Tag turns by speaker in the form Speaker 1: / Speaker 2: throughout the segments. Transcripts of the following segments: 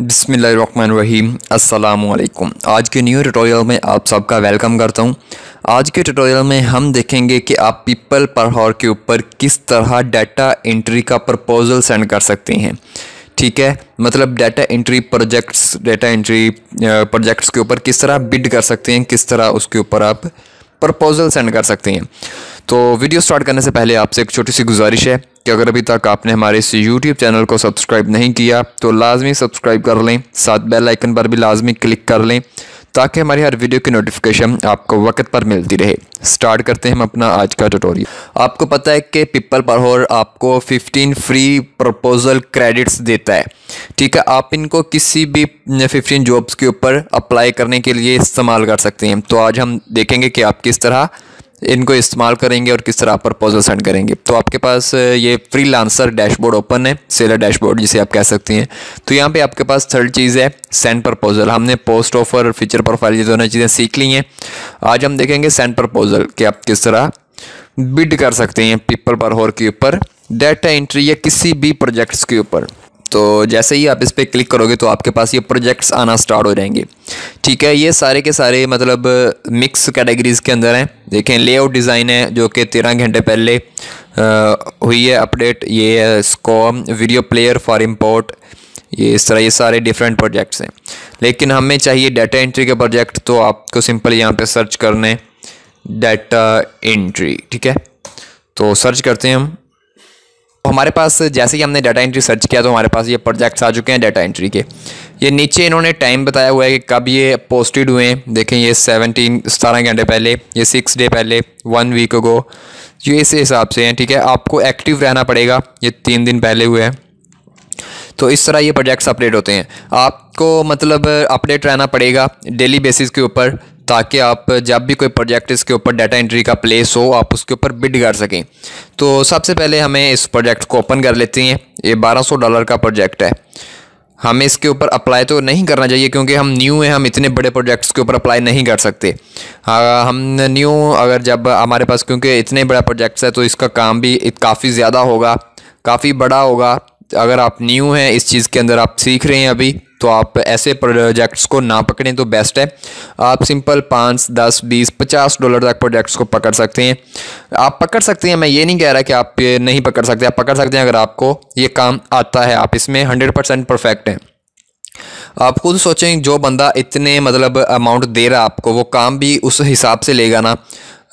Speaker 1: बिसमीम असलकुम आज के न्यू ट्यूटोरियल में आप सबका वेलकम करता हूँ। आज के ट्यूटोरियल में हम देखेंगे कि आप पीपल पर हॉर के ऊपर किस तरह डाटा एंट्री का प्रपोज़ल सेंड कर सकते हैं। ठीक है? मतलब data entry projects, data entry projects के ऊपर किस तरह बिड कर सकते हैं, किस तरह उसके ऊपर आप प्रपोज़ल सेंड कर सकते हैं। तो वीडियो स्टार्ट करने से पहले आपसे एक छोटी सी गुजारिश है। कि अगर अभी तक आपने हमारे इस यूट्यूब चैनल को सब्सक्राइब नहीं किया तो लाजमी सब्सक्राइब कर लें, साथ बेल आइकन पर भी लाजमी क्लिक कर लें, ताकि हमारी हर वीडियो की नोटिफिकेशन आपको वक्त पर मिलती रहे। स्टार्ट करते हैं हम अपना आज का ट्यूटोरियल आपको पता है कि पिपल पर होर आपको 15 फ्री प्रपोजल क्रेडिट्स देता है। ठीक है, आप इनको किसी भी 15 जॉब्स के ऊपर अप्लाई करने के लिए इस्तेमाल कर सकते हैं। तो आज हम देखेंगे कि आप किस तरह इनको इस्तेमाल करेंगे और किस तरह आप प्रपोजल सेंड करेंगे। तो आपके पास ये फ्री लांसर डैशबोर्ड ओपन है सेलर डैशबोर्ड जिसे आप कह सकती हैं। तो यहाँ पे आपके पास थर्ड चीज़ है सेंड प्रपोजल हमने पोस्ट ऑफ़र फीचर प्रोफ़ाइल ये दोनों चीज़ें सीख ली हैं। आज हम देखेंगे सेंड प्रपोजल कि आप किस तरह बिड कर सकते हैं पीपल पर होर के ऊपर डाटा एंट्री या किसी भी प्रोजेक्ट्स के ऊपर। तो जैसे ही आप इस पर क्लिक करोगे तो आपके पास ये प्रोजेक्ट्स आना स्टार्ट हो जाएँगे। ठीक है ये सारे के सारे मतलब मिक्स कैटेगरीज़ के अंदर हैं। देखें लेआउट डिज़ाइन है जो कि तेरह घंटे पहले आ, हुई है अपडेट ये स्कॉम वीडियो प्लेयर फॉर इम्पोर्ट ये इस तरह ये सारे डिफरेंट प्रोजेक्ट्स हैं। लेकिन हमें चाहिए डाटा एंट्री के प्रोजेक्ट तो आपको सिंपल यहाँ पे सर्च करने डाटा एंट्री ठीक है? तो सर्च करते हैं हम। हमारे पास जैसे ही हमने डाटा एंट्री सर्च किया तो हमारे पास ये प्रोजेक्ट्स आ चुके हैं डाटा एंट्री के। ये नीचे इन्होंने टाइम बताया हुआ है कि कब ये पोस्टेड हुए हैं। देखें, ये सेवनटीन सतारह घंटे पहले, ये सिक्स डे पहले वन वीक गो ये इस हिसाब से हैं, ठीक है? आपको एक्टिव रहना पड़ेगा, ये तीन दिन पहले हुए हैं। तो इस तरह ये प्रोजेक्ट्स अपडेट होते हैं। आपको मतलब अपडेट रहना पड़ेगा डेली बेसिस के ऊपर। ताकि आप जब भी कोई प्रोजेक्ट इसके ऊपर डाटा एंट्री का प्लेस हो, आप उसके ऊपर बिड कर सकें। तो सबसे पहले हमें इस प्रोजेक्ट को ओपन कर लेते हैं। ये 1200 डॉलर का प्रोजेक्ट है। हमें इसके ऊपर अप्लाई तो नहीं करना चाहिए, क्योंकि हम न्यू हैं, हम इतने बड़े प्रोजेक्ट्स के ऊपर अप्लाई नहीं कर सकते। हम न्यू अगर जब हमारे पास, क्योंकि इतने बड़ा प्रोजेक्ट्स है तो इसका काम भी काफ़ी ज़्यादा होगा, काफ़ी बड़ा होगा। अगर आप न्यू हैं, इस चीज़ के अंदर आप सीख रहे हैं अभी तो आप ऐसे प्रोजेक्ट्स को ना पकड़ें तो बेस्ट है। आप सिंपल पाँच, दस, बीस, पचास डॉलर तक प्रोजेक्ट्स को पकड़ सकते हैं। आप पकड़ सकते हैं, मैं ये नहीं कह रहा कि आप ये नहीं पकड़ सकते। आप पकड़ सकते हैं अगर आपको ये काम आता है, आप इसमें हंड्रेड परसेंट परफेक्ट हैं। आप खुद सोचें जो बंदा इतने मतलब अमाउंट दे रहा आपको, वो काम भी उस हिसाब से लेगा ना।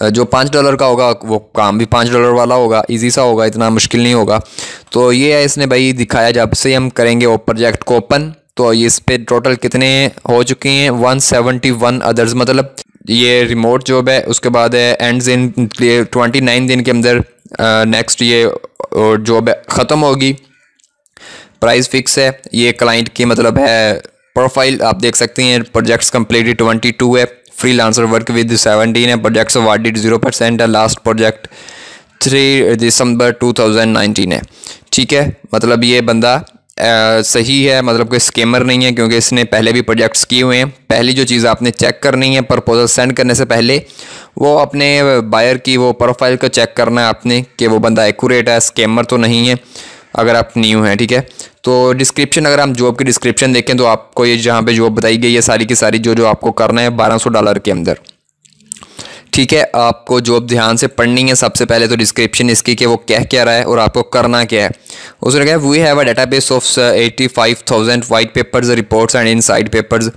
Speaker 1: जो पाँच डॉलर का होगा, वो काम भी पाँच डॉलर वाला होगा इजी सा होगा, इतना मुश्किल नहीं होगा। तो ये है इसने भाई दिखाया, जब से हम करेंगे वो प्रोजेक्ट को ओपन तो ये इस पर टोटल कितने हो चुके हैं? वन सेवेंटी वन अदर्स मतलब ये रिमोट जॉब है, उसके बाद है एंड्स इन ट्वेंटी नाइन दिन के अंदर नेक्स्ट ये जॉब ख़त्म होगी। प्राइस फिक्स है, ये क्लाइंट की मतलब है प्रोफ़ाइल आप देख सकते हैं प्रोजेक्ट्स कम्प्लीटेड ट्वेंटी टू है freelancer work with seventeen है प्रोजेक्ट्स अवार्डेड ज़ीरो परसेंट है last project three December two thousand nineteen है। ठीक है मतलब ये बंदा सही है मतलब कोई स्केमर नहीं है, क्योंकि इसने पहले भी प्रोजेक्ट्स किए हुए हैं। पहली जो चीज़ आपने चेक करनी है प्रपोजल सेंड करने से पहले, वो अपने बायर की वो प्रोफ़ाइल को चेक करना है आपने, कि वो बंदा एक्यूरेट है स्केमर तो नहीं है, अगर आप न्यू हैं, ठीक है? तो डिस्क्रिप्शन अगर हम जॉब की डिस्क्रिप्शन देखें तो आपको ये जहाँ पे जॉब बताई गई है, सारी की सारी जो जो आपको करना है, बारह डॉलर के अंदर। ठीक है आपको जो अब ध्यान से पढ़नी है सबसे पहले तो डिस्क्रिप्शन इसकी कि वो क्या क्या रहा है और आपको करना क्या है। उसने कहा we have a database of eighty five thousand white papers reports and inside papers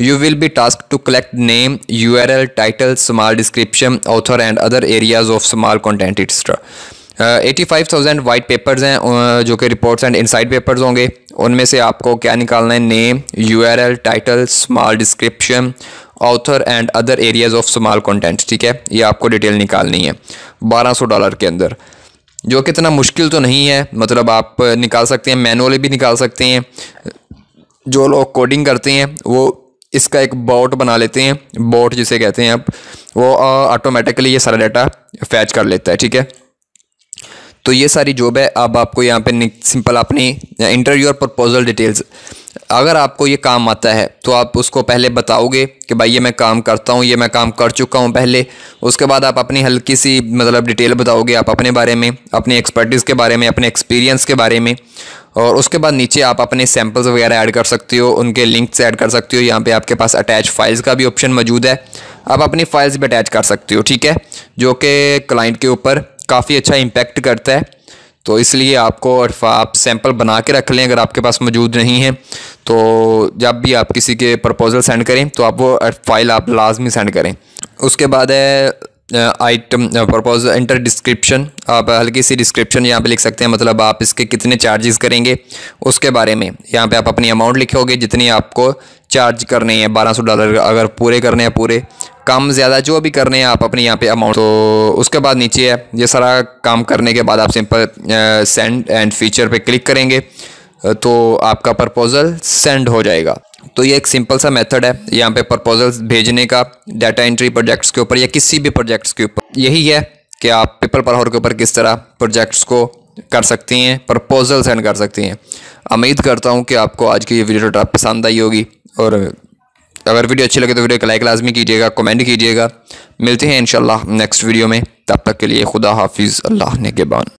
Speaker 1: you will be task to collect name U R L title small description author and other areas of small content extra eighty five thousand white papers हैं uh, जो कि reports and inside papers होंगे। उनमें से आपको क्या निकालना है? Name U R L title small description author and other areas of small content ठीक है? ये आपको डिटेल निकालनी है। 1200 डॉलर के अंदर। जो कि इतना मुश्किल तो नहीं है मतलब आप निकाल सकते हैं मैनुअली भी निकाल सकते हैं। जो लोग कोडिंग करते हैं, वो इसका एक बॉट बना लेते हैं। बॉट जिसे कहते हैं आप, वो ऑटोमेटिकली ये सारा डाटा फैच कर लेता है, ठीक है? तो ये सारी जॉब है। अब आपको यहाँ पे सिंपल अपनी इंटरव्यू और प्रपोजल डिटेल्स अगर आपको ये काम आता है तो आप उसको पहले बताओगे कि भाई ये मैं काम करता हूँ, ये मैं काम कर चुका हूँ पहले। उसके बाद आप अपनी हल्की सी मतलब डिटेल बताओगे आप अपने बारे में, अपनी एक्सपर्टीज़ के बारे में, अपने एक्सपीरियंस के बारे में। और उसके बाद नीचे आप अपने सैम्पल्स वगैरह ऐड कर सकते हो, उनके लिंक्स ऐड कर सकते हो। यहाँ पे आपके पास अटैच फाइल्स का भी ऑप्शन मौजूद है। आप अपनी फाइल्स भी अटैच कर सकते हो, ठीक है? जो कि क्लाइंट के ऊपर काफ़ी अच्छा इम्पेक्ट करता है। तो इसलिए आपको आप सैंपल बना के रख लें अगर आपके पास मौजूद नहीं है। तो जब भी आप किसी के प्रपोज़ल सेंड करें तो आप वो फ़ाइल आप लाजमी सेंड करें। उसके बाद है आइटम प्रपोजल इंटर डिस्क्रिप्शन आप हल्की सी डिस्क्रिप्शन यहाँ पे लिख सकते हैं मतलब आप इसके कितने चार्जेस करेंगे। उसके बारे में यहाँ पे आप अपनी अमाउंट लिखोगे, जितनी आपको चार्ज करने हैं, बारह सौ डॉलर अगर पूरे करने हैं पूरे। कम ज़्यादा जो भी करने हैं आप अपने यहाँ पे अमाउंट तो उसके बाद नीचे है, ये सारा काम करने के बाद आप सिंपल सेंड एंड फीचर पे क्लिक करेंगे तो आपका प्रपोज़ल सेंड हो जाएगा। तो ये एक सिंपल सा मेथड है, यहाँ पे प्रपोजल्स भेजने का डाटा एंट्री प्रोजेक्ट्स के ऊपर या किसी भी प्रोजेक्ट्स के ऊपर। यही है कि आप पेपर पर के ऊपर किस तरह प्रोजेक्ट्स को कर सकती हैं प्रपोजल सेंड कर सकती हैं। उम्मीद करता हूँ कि आपको आज की ये वीडियो पसंद आई होगी, और अगर वीडियो अच्छी लगे तो वीडियो को लाइक लाजमी कीजिएगा, कमेंट कीजिएगा। मिलते हैं इंशाल्लाह नेक्स्ट वीडियो में। तब तक के लिए खुदा हाफिज़, अल्लाह ने के बान